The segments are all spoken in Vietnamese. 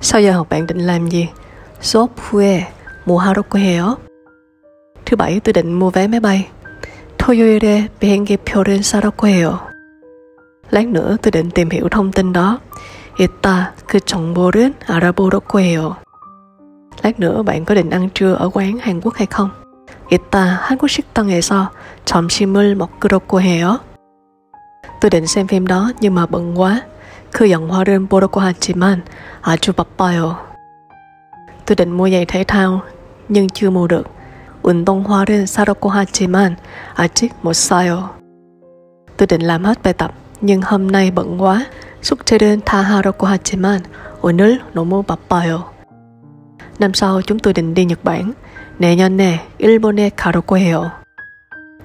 Sau giờ học bạn định làm gì? Suốt 후에 뭐 하려고 해요? Thứ bảy tôi định mua vé máy bay. 토요일에 비행기 표를 사려고 해요. Lát nữa tôi định tìm hiểu thông tin đó. 이따 그 정보를 알아보려고 해요. Lát nữa bạn có định ăn trưa ở quán Hàn Quốc hay không? 이따 한국 식당에서 점심을 먹으려고 해요. tôi định xem phim đó nhưng mà bận quá. 그 영화를 보려고 하지만 아주 바빠요. nhưng chưa mua được. 운동화를 사려고 하지만 아직 못 사요. nhưng hôm nay bận quá. 숙제는 다 하려고 하지만 오늘 너무 바빠요. Tôi định đi Nhật Bản. 내년에 일본에 가려고 해요.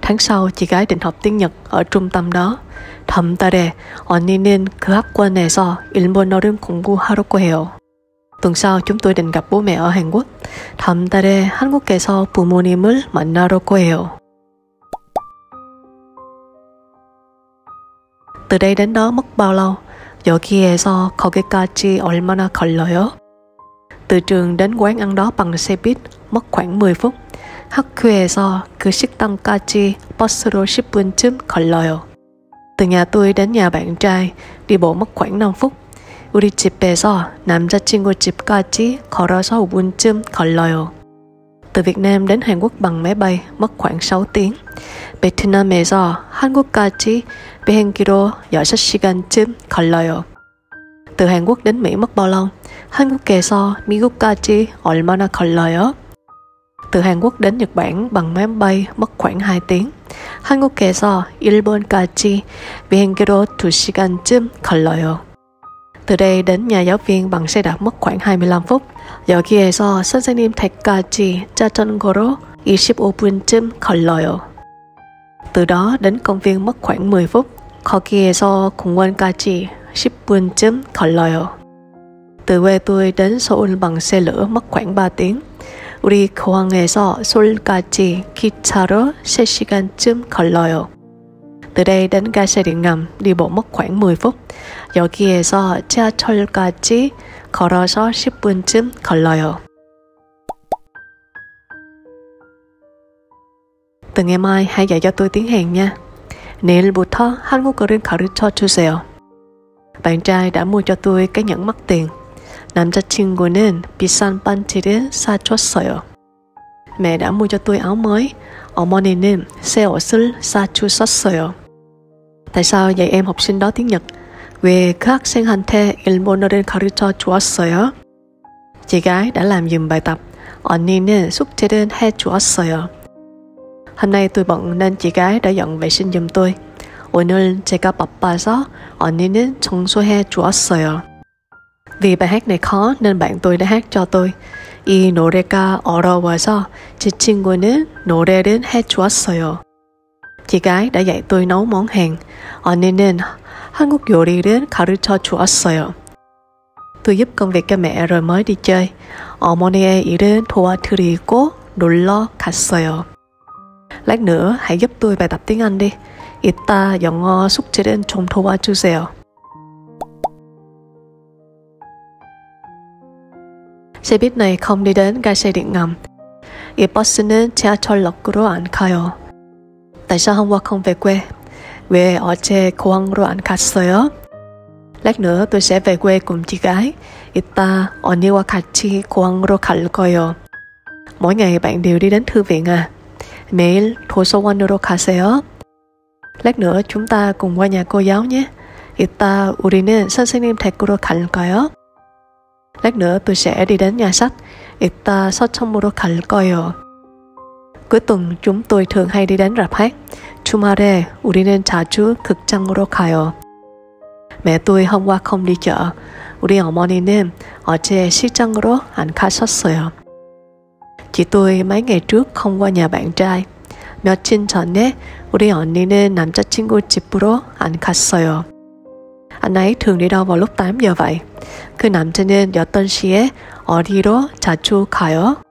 Tháng sau chị gái định học tiếng Nhật ở trung tâm đó. 다음 달에 언니는 그 학원에서 일본어를 공부하려고 해요. Tuần sau chúng tôi định gặp bố mẹ ở Hàn Quốc. 다음 달에 한국에서 부모님을 만나려고 해요. từ đây đến đó mất bao lâu? 여기에서 거기까지 얼마나 걸려요? từ trường đến quán ăn đó bằng xe buýt mất khoảng 10 phút. 학교에서 그 식당까지 버스로 10분쯤 걸려요. từ nhà tôi đến nhà bạn trai đi bộ mất khoảng 5 phút. 우리 집에서 남자친구 집까지 걸어서 5분쯤 걸려요. từ Việt Nam đến Hàn Quốc bằng máy bay mất khoảng 6 tiếng. 베트남에서 한국까지 비행기로 6시간쯤 걸려요. từ Hàn Quốc đến Mỹ mất bao lâu? 한국에서 미국까지 얼마나 걸려요? từ Hàn Quốc đến Nhật Bản bằng máy bay mất khoảng 2 tiếng. 한국에서 일본까지 비행기로 2시간쯤 걸려요. từ đây đến nhà giáo viên bằng xe đạp mất khoảng 25 phút. 여기에서 선생님 댁까지 자전거로 25분쯤 걸려요. từ đó đến công viên mất khoảng 10 phút. 거기에서 공원까지 10분쯤 걸려요. từ quê tôi đến Seoul bằng xe lửa mất khoảng 3 tiếng. 우리 공항에서 서울까지 기차로 3시간쯤 걸려요. từ đây đến ga xe điện ngầm đi bộ mất khoảng 10 phút. 여기에서 지하철까지 걸어서 10분쯤 걸려요. từ ngày mai hãy dạy cho tôi tiếng Hàn nha. 내일부터 한국어를 가르쳐 주세요. bạn trai đã mua cho tôi cái nhẫn mất tiền. 남자친구는 비싼 반지를 사줬어요. tôi áo mới. 어머니는 새 옷을 사주셨어요. tại sao dạy em học sinh đó tiếng Nhật? 왜그 학생한테 일본어를 가르쳐 주었어요? dùm bài tập. 언니는 숙제를 해 주었어요. chị gái đã dọn vệ sinh giùm tôi. 오늘 제가 바빠서 언니는 청소해 주었어요. Vì bài hát này khó nên bạn tôi đã hát cho tôi. 이 노래가 어려워서 제 친구는 노래를 해주었어요. chị gái đã dạy tôi nấu món Hàn. 언니는 한국 요리를 가르쳐 주었어요. tôi giúp công việc cho mẹ rồi mới đi chơi. 어머니의 일은 도와드리고 놀러 갔어요. lát nữa hãy giúp tôi bài tập tiếng Anh đi. 이따 영어 숙제는 좀 도와주세요. xe buýt này không đi đến ga xe điện ngầm. 이 버스는 지하철역으로 안 가요. Tại sao hôm qua không về quê? 왜 어제 공항으로 안 갔어요? Lát nữa tôi sẽ về quê cùng chị gái. 이따 언니와 같이 공항으로 갈 거예요. Mỗi ngày bạn đều đi đến thư viện à? 매일 도서관으로 가세요. Lát nữa chúng ta cùng qua nhà cô giáo nhé. 이따 우리는 선생님 댁으로 갈까요? Lát nữa tôi sẽ đi đến nhà sách. 이따 서점으로 갈 거예요. Cuối tuần chúng tôi thường hay đi đến rạp hát. 주말에 우리는 자주 극장으로 가요. mẹ tôi hôm qua không đi chợ. 우리 어머니는 어제 시장으로 안 가셨어요. chị tôi mấy ngày trước không qua nhà bạn trai. 며칠 전에 우리 언니는 남자친구 집으로 안 갔어요. anh ấy thường đi đâu vào lúc 8 giờ vậy? 그 남자는 어떤 시에 어디로 자주 가요?